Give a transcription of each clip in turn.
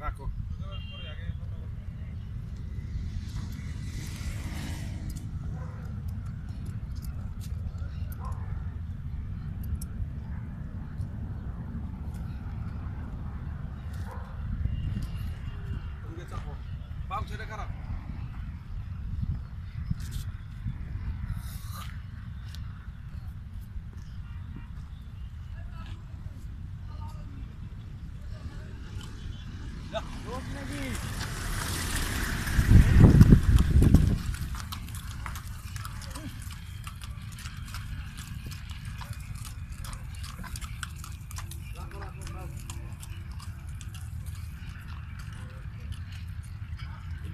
রাখো Vamos, tira, caralho.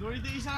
দড়িতে ইশারা